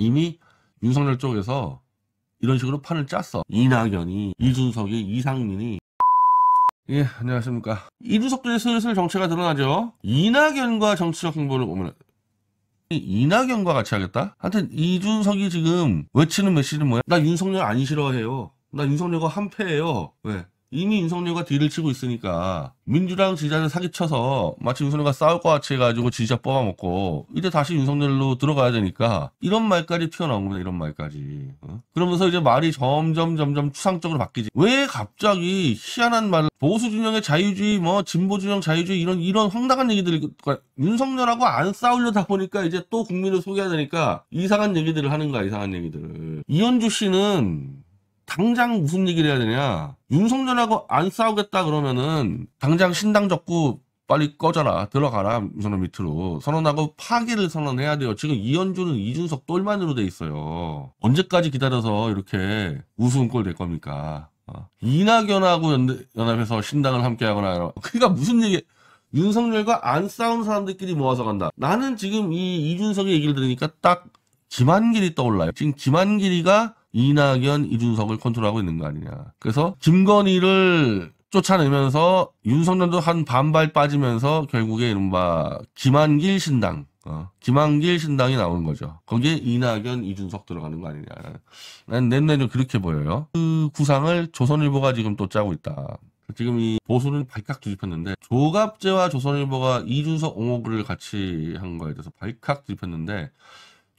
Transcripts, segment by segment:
이미 윤석열 쪽에서 이런 식으로 판을 짰어. 이낙연이, 이준석이, 이상민이. 예, 안녕하십니까. 이준석도 슬슬 정체가 드러나죠. 이낙연과 정치적 행보를 보면 이 이낙연과 같이 하겠다? 하여튼 이준석이 지금 외치는 메시지는 뭐야? 나 윤석열 안 싫어해요. 나 윤석열과 한패예요. 왜? 이미 윤석열과 딜을 치고 있으니까 민주당 지지자를 사기쳐서 마치 윤석열과 싸울 것 같이 해가지고 지지자 뽑아먹고 이제 다시 윤석열로 들어가야 되니까 이런 말까지 튀어나온 겁니다. 이런 말까지. 어? 그러면서 이제 말이 점점 점점 추상적으로 바뀌지. 왜 갑자기 희한한 말을 보수 진영의 자유주의 뭐 진보 진영 자유주의 이런 이런 황당한 얘기들을 그러니까 윤석열하고 안 싸우려다 보니까 이제 또 국민을 속여야 되니까 이상한 얘기들을 하는 거야. 이상한 얘기들을. 이현주 씨는 당장 무슨 얘기를 해야 되냐. 윤석열하고 안 싸우겠다 그러면은 당장 신당 적고 빨리 꺼져라. 들어가라. 윤석열 밑으로. 선언하고 파기를 선언해야 돼요. 지금 이현주는 이준석 똘만으로 돼 있어요. 언제까지 기다려서 이렇게 우스운 꼴 될 겁니까? 어. 이낙연하고 연, 연합해서 신당을 함께 하거나. 그러니까 무슨 얘기, 윤석열과 안 싸우는 사람들끼리 모아서 간다. 나는 지금 이 이준석의 얘기를 들으니까 딱 김한길이 떠올라요. 지금 김한길이가 이낙연, 이준석을 컨트롤하고 있는 거 아니냐. 그래서 김건희를 쫓아내면서 윤석열도 한 반발 빠지면서 결국에 이른바 김한길 신당, 어, 김한길 신당이 나오는 거죠. 거기에 이낙연, 이준석 들어가는 거 아니냐. 난 넷내로 그렇게 보여요. 그 구상을 조선일보가 지금 또 짜고 있다. 지금 이 보수는 발칵 뒤집혔는데 조갑제와 조선일보가 이준석 옹호를 같이 한 거에 대해서 발칵 뒤집혔는데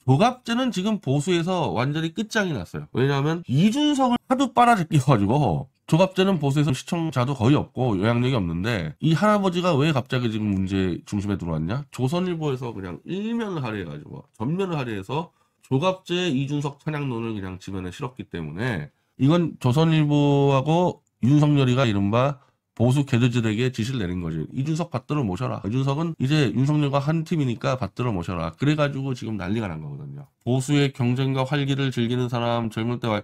조갑제는 지금 보수에서 완전히 끝장이 났어요. 왜냐하면 이준석을 하도 빨아제끼가지고 조갑제는 보수에서 시청자도 거의 없고 영향력이 없는데 이 할아버지가 왜 갑자기 지금 문제 중심에 들어왔냐? 조선일보에서 그냥 일면을 할애해가지고 전면을 할애해서 조갑제 이준석 찬양론을 그냥 지면에 실었기 때문에 이건 조선일보하고 윤석열이가 이른바 보수 개들들에게 지시를 내린 거지. 이준석 받들어 모셔라. 이준석은 이제 윤석열과 한 팀이니까 받들어 모셔라. 그래가지고 지금 난리가 난 거거든요. 보수의 경쟁과 활기를 즐기는 사람 젊을 때 와.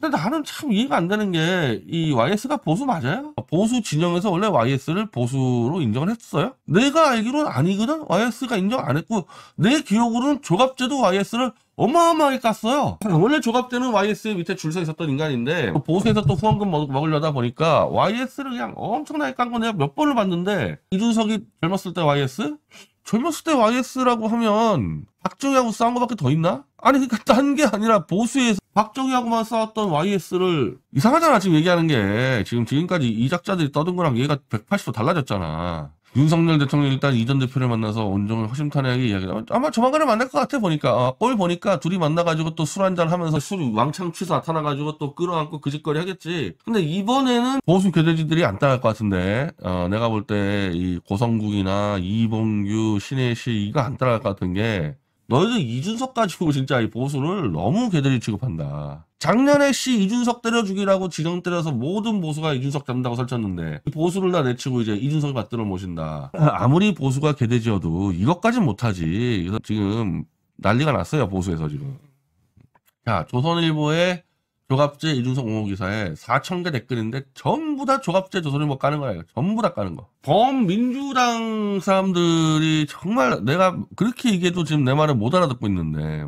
근데 나는 참 이해가 안 되는 게 이 YS가 보수 맞아요? 보수 진영에서 원래 YS를 보수로 인정을 했어요? 내가 알기로는 아니거든? YS가 인정 안 했고 내 기억으로는 조갑제도 YS를 어마어마하게 깠어요. 원래 조갑제는 YS 밑에 줄 서 있었던 인간인데 보수에서 또 후원금 먹, 먹으려다 보니까 YS를 그냥 엄청나게 깐 거 내가 몇 번을 봤는데 이준석이 젊었을 때 YS? 젊었을 때 YS라고 하면 박정희하고 싸운 거밖에 더 있나? 아니 그러니까 딴 게 아니라 보수에서 박정희하고만 싸웠던 YS를 이상하잖아 지금 얘기하는 게 지금 지금까지 이 작자들이 떠든 거랑 얘가 180도 달라졌잖아. 윤석열 대통령 일단 이전 대표를 만나서 온종일 허심탄회하게 이야기를 아마 조만간에 만날 것 같아 보니까. 아, 꼴 보니까 둘이 만나가지고 또 술 한잔 하면서 술 왕창 취해서 나타나가지고 또 끌어안고 그 짓거리 하겠지. 근데 이번에는 보수 교대지들이 안 따라갈 것 같은데. 어, 내가 볼 때 이 고성국이나 이봉규 신혜시 이거 안 따라갈 것 같은 게 너희들 이준석 가지고 진짜 이 보수를 너무 개들이 취급한다. 작년에 씨 이준석 때려 죽이라고 지정 때려서 모든 보수가 이준석 잡는다고 설쳤는데 보수를 다 내치고 이제 이준석을 받들어 모신다. 아무리 보수가 개돼지여도 이것까진 못하지. 그래서 지금 난리가 났어요 보수에서 지금. 자 조선일보의 조갑제 이준석 옹호 기사에 4천 개 댓글인데 전부 다 조갑제 조선일보 까는 거예요. 전부 다 까는 거. 범민주당 사람들이 정말 내가 그렇게 얘기해도 지금 내 말을 못 알아듣고 있는데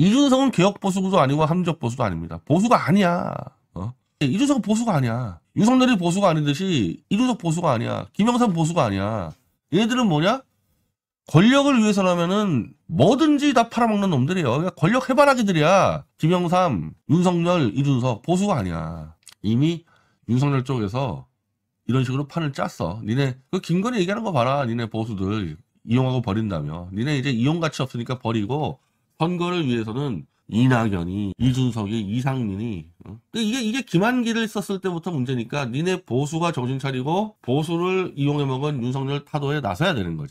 이준석은 개혁 보수도 아니고 함적 보수도 아닙니다. 보수가 아니야. 어? 이준석은 보수가 아니야. 윤석열이 보수가 아니듯이 이준석 보수가 아니야. 김영삼 보수가 아니야. 얘들은 뭐냐? 권력을 위해서라면은 뭐든지 다 팔아먹는 놈들이에요. 그러니까 권력 해바라기들이야. 김영삼, 윤석열, 이준석 보수가 아니야. 이미 윤석열 쪽에서 이런 식으로 판을 짰어. 니네 그 김건희 얘기하는 거 봐라. 니네 보수들 이용하고 버린다며. 니네 이제 이용 가치 없으니까 버리고 선거를 위해서는 이낙연이, 이준석이, 이상민이. 어? 이게 이게 김한길을 썼을 때부터 문제니까 니네 보수가 정신 차리고 보수를 이용해 먹은 윤석열 타도에 나서야 되는 거지.